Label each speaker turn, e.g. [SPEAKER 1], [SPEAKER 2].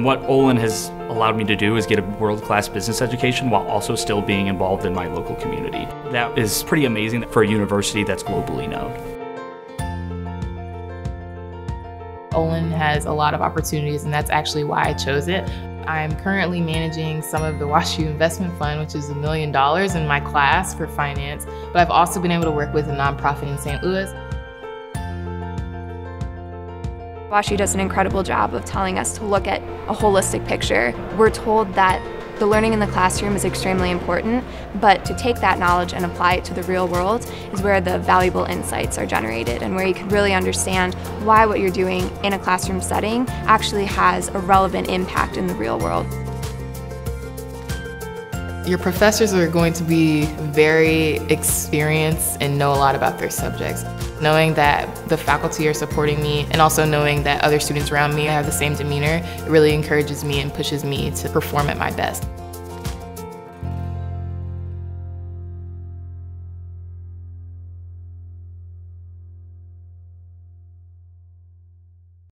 [SPEAKER 1] What Olin has allowed me to do is get a world-class business education while also still being involved in my local community. That is pretty amazing for a university that's globally known.
[SPEAKER 2] Olin has a lot of opportunities and that's actually why I chose it. I'm currently managing some of the WashU Investment Fund, which is a million dollars in my class for finance, but I've also been able to work with a nonprofit in St. Louis.
[SPEAKER 3] WashU does an incredible job of telling us to look at a holistic picture. We're told that the learning in the classroom is extremely important, but to take that knowledge and apply it to the real world is where the valuable insights are generated and where you can really understand why what you're doing in a classroom setting actually has a relevant impact in the real world.
[SPEAKER 2] Your professors are going to be very experienced and know a lot about their subjects. Knowing that the faculty are supporting me and also knowing that other students around me have the same demeanor, it really encourages me and pushes me to perform at my best.